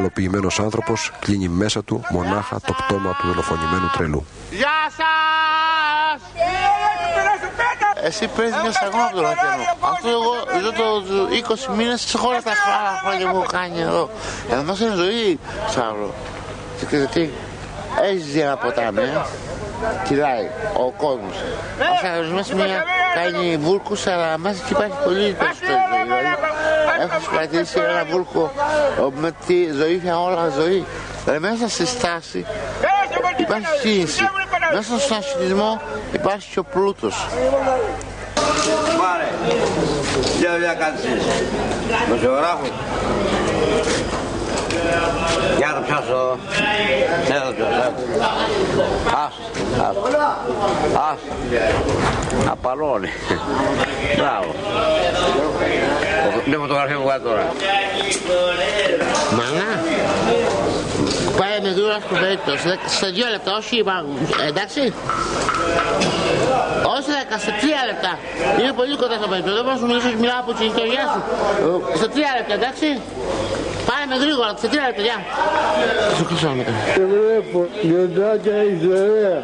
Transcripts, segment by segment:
Ολοποιημένος άνθρωπος κλείνει μέσα του μονάχα το πτώμα του δολοφονημένου τρελού. Γεια σας! Εσύ παίρνει μια σταγόνα από τον ωκεανό. Αυτό εγώ ζω το 20 μήνες σε όλα τα χρόνια που έχω κάνει εδώ. Εδώ μέσα είναι ζωή, Σάβρο. Και ξέρετε τι, έχεις δει ένα ποτάμι, ε; Κυλάει ο κόσμος. Ας μέσα μια κάνει βούρκους, αλλά μέσα και υπάρχει πολύ περισσότερο ζωή. Δηλαδή, έχω συγκρατήσει ένα βούρκο με τη ζωή για όλα ζωή. Δηλαδή μέσα στη στάση υπάρχει κίνηση. Μέσα στον αστυνισμό υπάρχει και ο πλούτος. Πάρε. Ποια δουλειά κάνεις εσύ. Μεσογράφο. Για να το πιάσω εδώ. Ναι, να το πιάσω. Ας, ας. Ας. Απαλώνει. Μπράβο. Ναι, φωτογραφία μου κάτω τώρα. Μάνα. Πάει με δούρα στο περίπτωση. Σε δύο λεπτά, όχι είπα. Εντάξει. Όχι δέκα, σε τρία λεπτά. Είναι πολύ κοντά στο περίπτωση. Δεν μπορώ να σου μιλήσω, μιλάω από την ιστορία σου. Σε τρία λεπτά, εντάξει. Πάμε με γρήγορα, σε τρία λεπτά, γεια. Θα σου κλείσω μετά. Σε βλέπω, λιοντάκια Ισραήλ.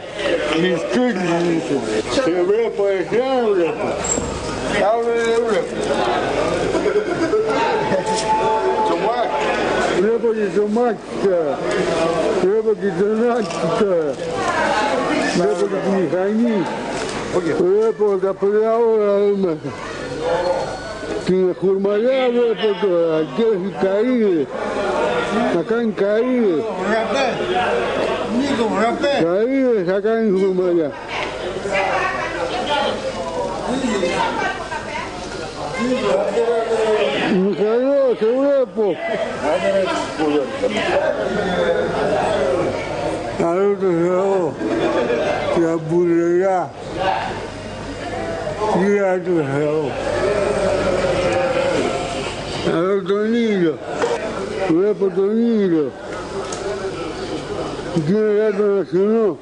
Χριστούγεννα είσαι. Σε βλέπω, εσένα βλέπω. 12, треба 14, треба механик, треба заправляем, хурмаля выпадает, держит Каиры, какая Каиры. Каиры, какая хурмаля. Михаил εδώ μέσα. Την χουρμαλιά βλέπω τώρα και έχει καΐδες. Θα κάνει καΐδες. Καΐδες θα κάνει χουρμαλιά. Μιχαλό, σε βλέπω. Καλό το Θεό, για μπουλεριά. Για το Θεό. Καλό τον ήλιο. Βλέπω τον ήλιο. Γίνεται τον αστυνό.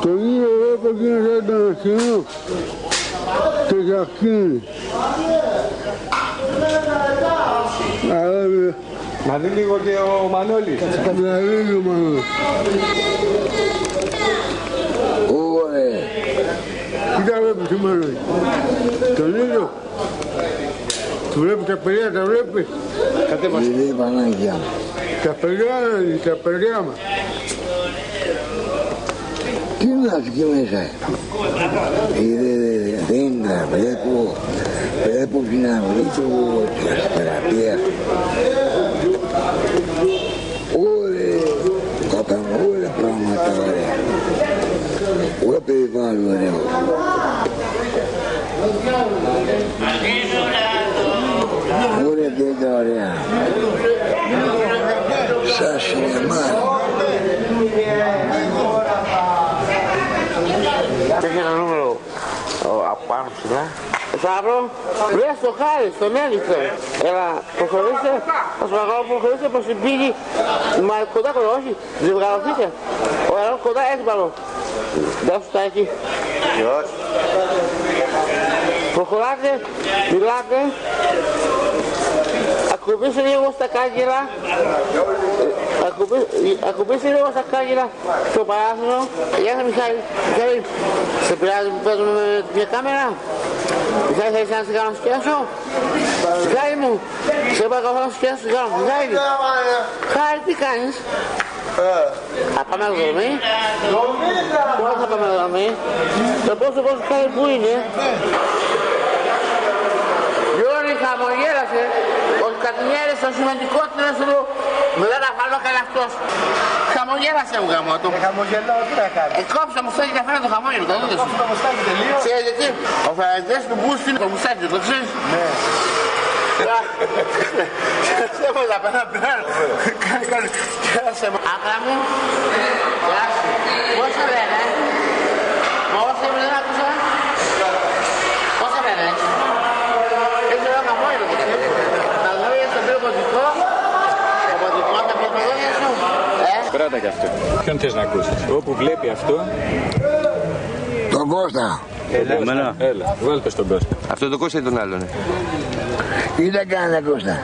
Τον ήλιο βλέπω γίνεται τον αστυνό. Το ζαχτίνι. Άρα, Να δει λίγο και ο Μανώλης. να δει ο Μανώλης. Ωραία. Κοίτα βλέπεις τι Μανώλη. Τον ήλιο. Του βλέπει τα παιδιά, τα βλέπεις. Είδε Παναγία. Τα παιδιά, τα παιδιά μας. Τι να σου εκεί μέσα; Είδε δέντρα, βλέπω, βλέπω την αυλή του της θεραπείας. Ωραία, κάπαμε όλα πράγματα ωραία. Όλα περιβάλλον ωραίο. Ωραία δέντρα ωραία. Σαν σινεμά. Έχει ένα νούμερο ο, από πάνω ψηλά. Σάβρο, βρες το χάρι, στον έλειξε. Έλα, προχωρήστε. Σας παρακαλώ, προχωρήστε προς την πύλη. Μα κοντά κοντά, όχι. Ζευγαρωθείτε. Ο αερός κοντά, έτσι παρό. Δεν σου τα έχει. Προχωράτε, μιλάτε. Ακουμπήστε λίγο στα κάγκελα. Ακουμπή- Ακουμπήστε λίγο στα κάγκελα στο παράθυρο. Γεια σας Μιχάλη. Μιχάλη, σε πειράζει που παίζουμε με μια κάμερα; Μιχάλη, θέλεις να σε κάνω σκιάσω; Μιχάλη μου, σε παρακαλώ να σκιάσω σιγά. Μιχάλη, Χάρη, τι κάνεις; Θα πάμε να δούμε. Πού θα πάμε να δούμε. Το πόσο πόσο χάρη που είναι. Γιώργη χαμογέλασε. Ο Κατουνιέρης το σημαντικότερο σου μετά να φάλω καλά αυτός. Χαμογέλασε μου γαμώ το. Χαμογελάω, τι να κάνω. Εκόψα μου στέλνει και φαίνεται το χαμόγελο, το δείτε σου. Το μουστάκι τελείω. Ξέρετε τι, ο φαραντές του Μπούς είναι το μουσάκι, το ξέρεις; Ναι. Σε έβαλα πέρα πέρα. Κάνε, κάνε. Κέρασε μου. Άκρα μου. Γεια σου. Πόσα λένε; Μα όσα δεν άκουσα; Πόσα λένε; Δεν ξέρω χαμόγελο το ξέρεις. Τα λόγια στον πυροποτικό. Το ποτικό τα πυροποτικόνια σου. Ε; Κράτα κι αυτό. Ποιον θες να ακούσεις; Όπου βλέπει αυτό, Τον Κώστα. Έλα, έλα, βάλτε στον Κώστα. Αυτό το Κώστα ή τον άλλον. Τι δεν κάνει Κώστα;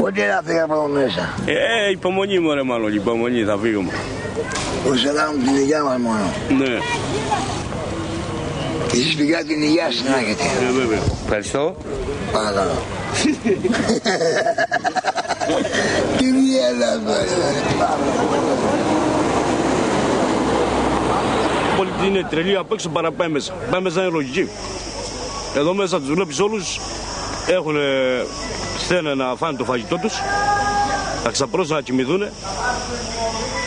Πότε να φύγαμε από εδώ μέσα; Ε, υπομονή μου ρε μάλλον, υπομονή θα φύγουμε. Πώς θα κάνουμε την υγεία μας μόνο. Ναι, Εσείς πηγάτε την υγεία σας να έχετε. ε, βέβαια. Ευχαριστώ. Παρακαλώ. Τι βγαίνει αυτό. Όλοι είναι τρελή απ' έξω παρά πάει μέσα. Πάει μέσα είναι λογική. Εδώ μέσα τους βλέπεις όλους έχουν στέλνε να φάνε το φαγητό τους, να ξαπρώσουν να κοιμηθούν,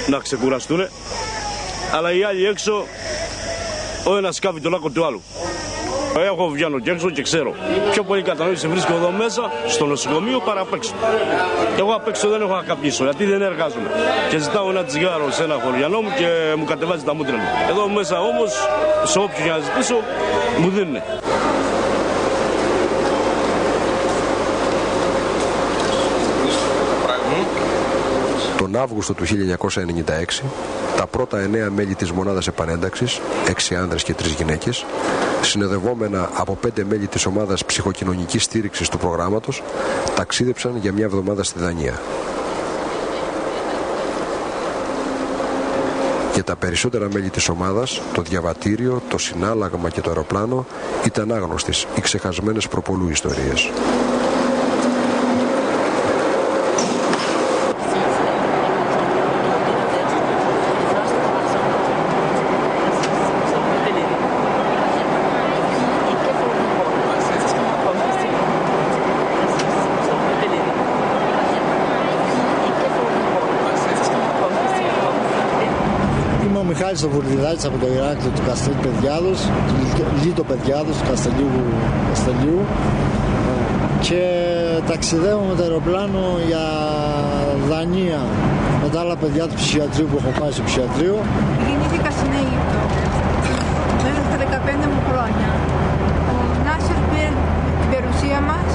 να ξεκουραστούν. Αλλά οι άλλοι έξω, ο ένας σκάβει το λάκκο του άλλου. Έχω βγαίνω και έξω και ξέρω. Πιο πολύ κατανόηση βρίσκω εδώ μέσα, στο νοσοκομείο, παρά απ' έξω. Και εγώ απ' έξω δεν έχω να καπνίσω, γιατί δεν εργάζομαι. Και ζητάω ένα τσιγάρο σε ένα χωριανό μου και μου κατεβάζει τα μούτρα μου. Εδώ μέσα όμως, σε όποιον για να ζητήσω, μου δίνουν. Τον Αύγουστο του 1996, τα πρώτα εννέα μέλη της μονάδας επανένταξης, έξι άνδρες και τρεις γυναίκες, συνοδευόμενα από πέντε μέλη της ομάδας ψυχοκοινωνικής στήριξης του προγράμματος, ταξίδεψαν για μια εβδομάδα στη Δανία. Για τα περισσότερα μέλη της ομάδας, το διαβατήριο, το συνάλλαγμα και το αεροπλάνο ήταν άγνωστες ή ξεχασμένες προπολού ιστορίες. Είμαι ο Μιχάλης Βουρδιδάκης από το Ηράκλειο του Καστελίου Παιδιάδος, του Λίτο Παιδιάδος του Καστελίου, Καστελίου και ταξιδεύω με το αεροπλάνο για Δανία με τα άλλα παιδιά του ψυχιατρίου που έχω πάει στο ψυχιατρίο. Γεννήθηκα στην Αίγυπτο μέσα στα 15 μου χρόνια. Ο Νάσερ πήρε την περιουσία μας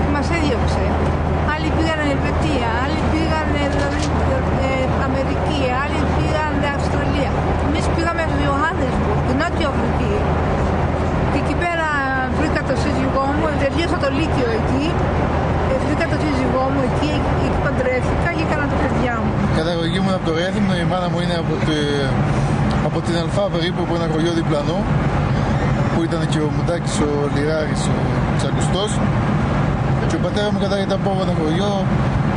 και μας έδιωξε. Άλλοι πήγαν Ελβετία, άλλοι πήγαν δηλαδή, ε, Αμερική, άλλοι πήγαν Αυστραλία. Εμείς πήγαμε στο Johannesburg, την Νότια Αφρική. Και εκεί πέρα βρήκα το σύζυγό μου, τελείωσα το Λύκειο εκεί. Ε, βρήκα το σύζυγό μου εκεί, εκεί παντρεύτηκα και έκανα τα παιδιά μου. Καταγωγή μου είναι από το Ρέθυμνο, η μάνα μου είναι από, τη- από την Αλφά περίπου από ένα χωριό διπλανό που ήταν και ο Μουντάκης ο Λιράρης ο Τσακουστός και ο πατέρας μου κατάγεται από ένα χωριό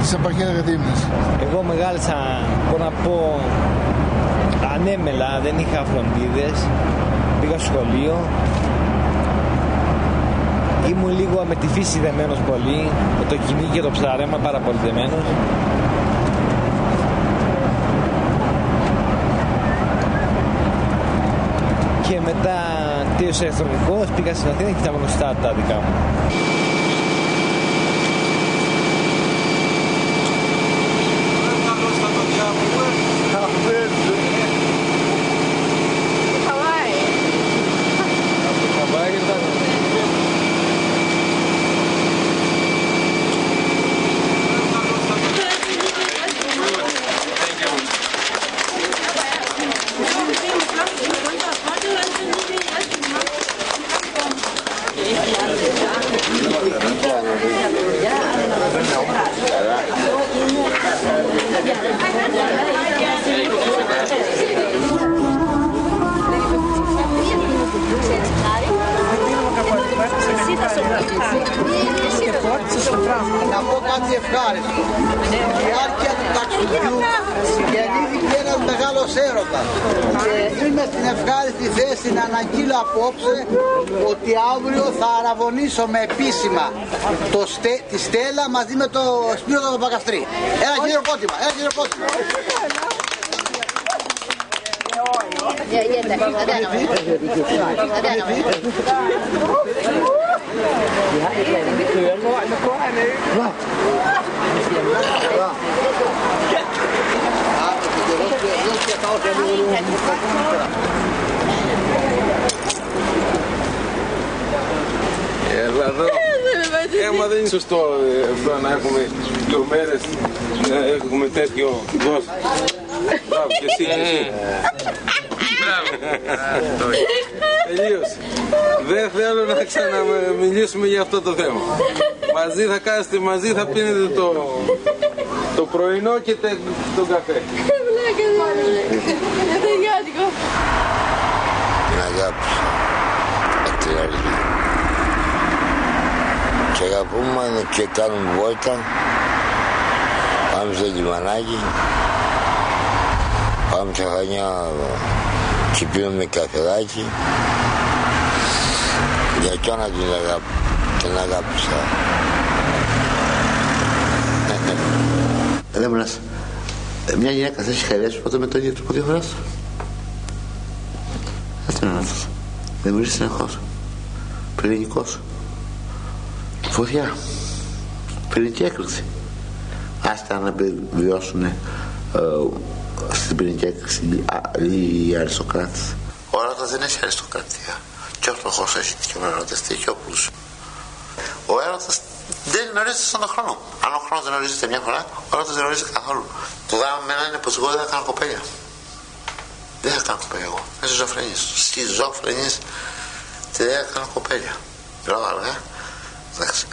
της επαρχίας Ρεδίμνης. Εγώ μεγάλησα, μπορώ να πω, ανέμελα, δεν είχα φροντίδες. Πήγα στο σχολείο. Ήμουν λίγο με τη φύση δεμένος πολύ, με το κυνήγι και το ψάρεμα πάρα πολύ δεμένος. Και μετά τέλειωσα ηλεκτρονικός, πήγα στην Αθήνα και ήταν γνωστά τα δικά μου. Ευχάριστο. Στη διάρκεια του ταξιδιού γεννήθηκε ένας μεγάλος έρωτας. Και είμαι στην ευχάριστη θέση να αναγγείλω απόψε ότι αύριο θα αραβωνήσουμε επίσημα το στε, τη Στέλλα μαζί με το Σπύρο τον Παπακαστρή. Ένα χειροκρότημα, ένα χειροκρότημα. Έλα εδώ. Ε, μα δεν είναι σωστό ε, αυτό να έχουμε δύο μέρες να έχουμε τέτοιο δόση. Μπράβο, και εσύ, και εσύ. Μπράβο. Τελείωσε. Δεν θέλω να ξαναμιλήσουμε για αυτό το θέμα. μαζί θα κάθεστε μαζί, θα πίνετε το, το πρωινό και τε, τον καφέ. Την αγάπη. Την αργή. Και αγαπούμε και κάνουμε βόλτα. Πάμε στο λιμανάκι. Πάμε στα χανιά και πίνουμε καφεδάκι. Για να την αγάπη. Την αγάπησα. Ρέμονας, μια γυναίκα θα έχει χαρέσει ποτέ με το ίδιο τρόπο δύο φορές; Αυτό είναι αυτό. Δεν μπορείς συνεχώς. Πυρηνικός. Φωτιά. Πυρηνική έκρηξη. Άστα να βιώσουν ε, στην πυρηνική έκρηξη οι αριστοκράτες. Ο έρωτας δεν έχει αριστοκρατία. Και ο φτωχός έχει και ο έρωτας και ο πλούσιος. Ο έρωτας δεν γνωρίζεται στον χρόνο. Αν ο χρόνος δεν γνωρίζεται μια φορά, ο έρωτας δεν γνωρίζεται καθόλου. Το δράμα με είναι πω εγώ δεν θα κάνω κοπέλια. Δεν θα κάνω κοπέλια εγώ. Είμαι ζωφρενή. Σχιζόφρενη και δεν θα κάνω κοπέλια. Λέω αργά. Εντάξει.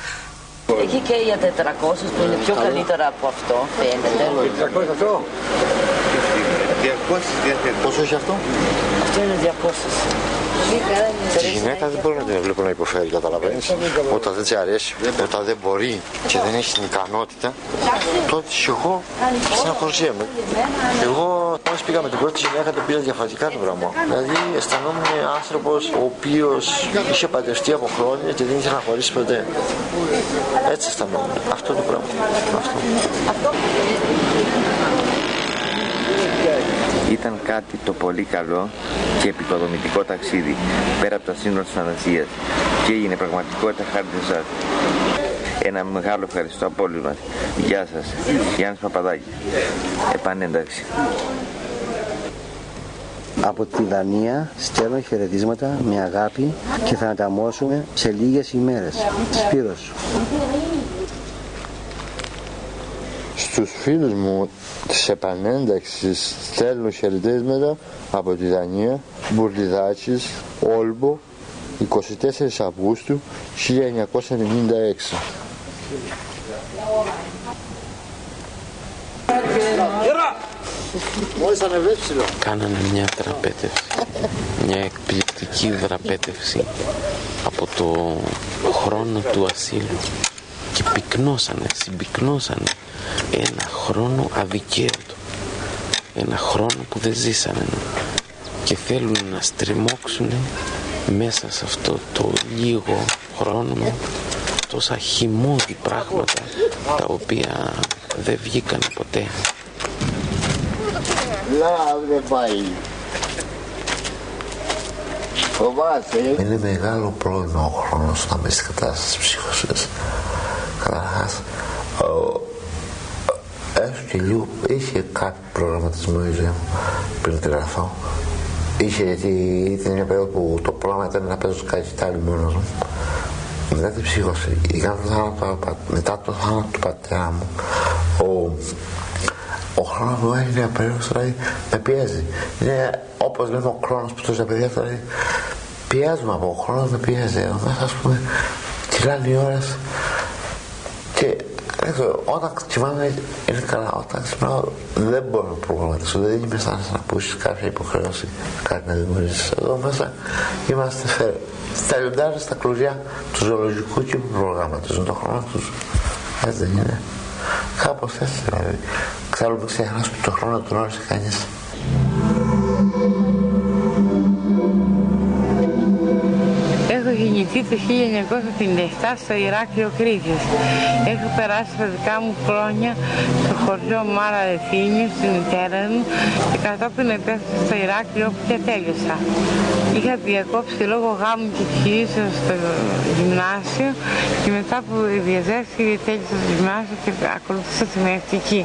Έχει και για 400 που είναι πιο καλύτερα από αυτό, φαίνεται. 400 αυτό. 200, πόσο έχει αυτό; Αυτό είναι 200. Τη γυναίκα δεν μπορεί να την βλέπω να υποφέρει, καταλαβαίνεις. Όταν δεν της αρέσει, όταν δεν μπορεί και δεν έχει την ικανότητα, τότε εγώ στεναχωρησιέμαι. Εγώ όταν πήγα με την πρώτη γυναίκα το πήρα διαφορετικά το πράγμα. Δηλαδή αισθανόμουν άνθρωπος ο οποίος είχε παντρευτεί από χρόνια και δεν ήθελε να χωρίσει ποτέ. Έτσι αισθανόμουν. Αυτό το πράγμα. Αυτό. Ήταν κάτι το πολύ καλό και επικοδομητικό ταξίδι πέρα από τα σύνορα της φαντασίας και έγινε πραγματικότητα χάρη σε εσάς. Ένα μεγάλο ευχαριστώ από όλους μας. Γεια σας. Γιάννης Παπαδάκης. Επανένταξη. Από τη Δανία στέλνω χαιρετίσματα με αγάπη και θα ανταμώσουμε σε λίγες ημέρες. Σπύρος. Στους φίλους μου της επανένταξης στέλνω χαιρετίσματα από τη Δανία, Μπουρλιδάκης, Όλμπο, 24 Αυγούστου 1996. Κάνανε μια δραπέτευση, μια εκπληκτική δραπέτευση από το χρόνο του ασύλου και πυκνώσανε, συμπυκνώσανε ένα χρόνο αδικαίωτο ένα χρόνο που δεν ζήσανε και θέλουν να στριμώξουν μέσα σε αυτό το λίγο χρόνο τόσα χυμώδη πράγματα τα οποία δεν βγήκαν ποτέ. Λάβε πάει. Φοβάσαι. Είναι μεγάλο πρόβλημα ο χρόνος να μπει στην κατάσταση ψύχωσης. Έστω και λίγο είχε κάποιο προγραμματισμό η ζωή μου πριν τηλεγραφώ. Είχε γιατί ήταν μια περίοδο που το πρόγραμμα ήταν να παίζω κάτι τάλι μόνος μου. Μετά την ψύχωση, μετά το θάνατο του πατέρα μου, ο, ο χρόνος μου έχει μια περίοδο δηλαδή με πιέζει. Είναι όπως λέμε ο χρόνος που τόσα παιδιά δηλαδή πιέζουμε από ο χρόνος με πιέζει. Μέσα ας πούμε κυλάνε οι ώρες και Έξω, όταν κοιμάμαι είναι καλά, όταν ξυπνάω δεν μπορώ να προγραμματίσω, δεν είμαι σαν να ακούσεις κάποια υποχρέωση, κάτι να δημιουργήσεις. Εδώ μέσα είμαστε στα λιοντάρια, στα κλουριά του ζωολογικού και προγράμματος, με τον χρόνο τους. Έτσι δεν είναι. Κάπως έτσι δηλαδή. Ξέρω μην ξεχνά που το χρόνο του όρισε κανείς. Γεννηθεί το 1957 στο Ηράκλειο Κρήτης. Έχω περάσει τα δικά μου χρόνια στο χωριό Μάρα Δεθίνιου, στην μητέρα μου και κατόπιν επέστρεψα στο Ηράκλειο όπου και τέλειωσα. Είχα διακόψει λόγω γάμου και πτυχήσεως στο γυμνάσιο και μετά που διαζεύτηκε τέλειωσα στο γυμνάσιο και ακολουθούσα τη μευτική.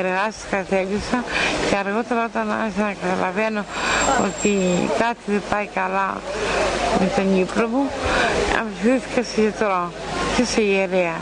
Εργάστηκα, τέλειωσα και αργότερα όταν άρχισα να καταλαβαίνω ότι κάτι δεν πάει καλά με τον ύπνο μου, αμφισβήθηκα σε γιατρό και σε ιερέα.